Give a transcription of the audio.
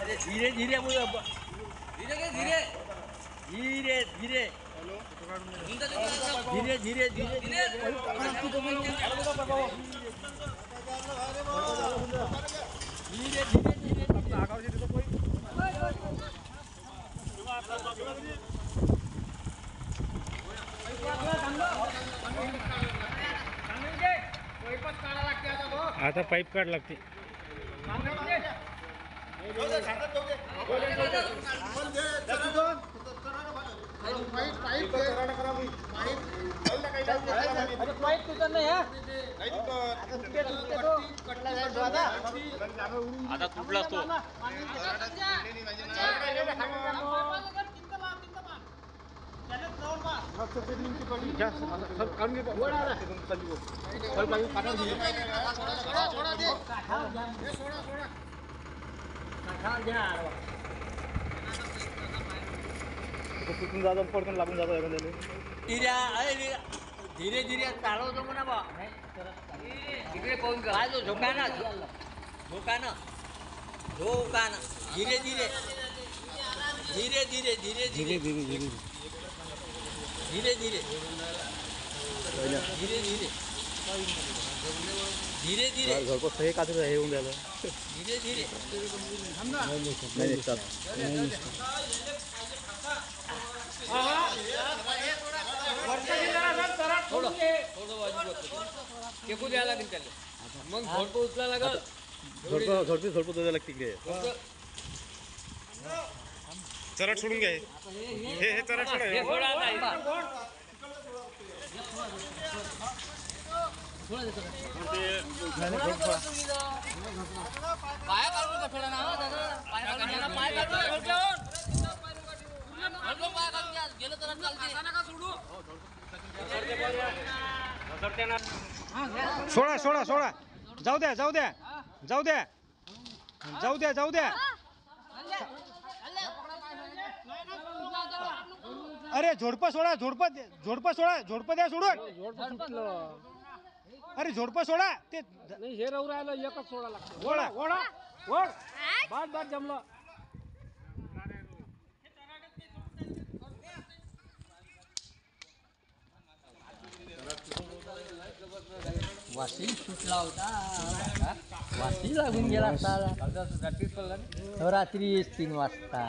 અરે ધીરે ધીરે બોલો ધીરે કે ધીરે आता पाईप काढ लागते. आता तुटला तो? कुठून जातो पडून लागून जातो एखाद्याला धीरे धीरे चालवतो म्हणा बा इकडे पाहून का काय तो झोकाना झोकाना झोकाना धीरे धीरे धीरे धीरे धीरे धीरे धीरे धीरे धीरे धीरे धीरे धीरे धीरे धीरे घरपोच हे काच हे होऊन झालं धीरे धीरे नाही निघतात थोडं थोडं बाजू टेकू द्यायला लागेल त्याला मग झोडपं उचला लागल झोडपं झोडपी झोडपं द्यायला लागते तिकडे चराट सोडून घ्या हे हे चराट सोडा. सोळा सोळा जाऊ द्या जाऊ द्या. जाऊ द्या. जाऊ द्या जाऊ द्या. अरे झोडपं सोडा झोडपं दे- झोडपं सोडा झोडपं द्या सोडून. अरे झोडपं सोडा ते नाही हे राहू राहिलं एकच सोडा लागतो. सोडा. ओढा ओढ बाद बाद जमलं. वाशी सुटला होता वाशी लागून गेला असता रात्री तीन वाजता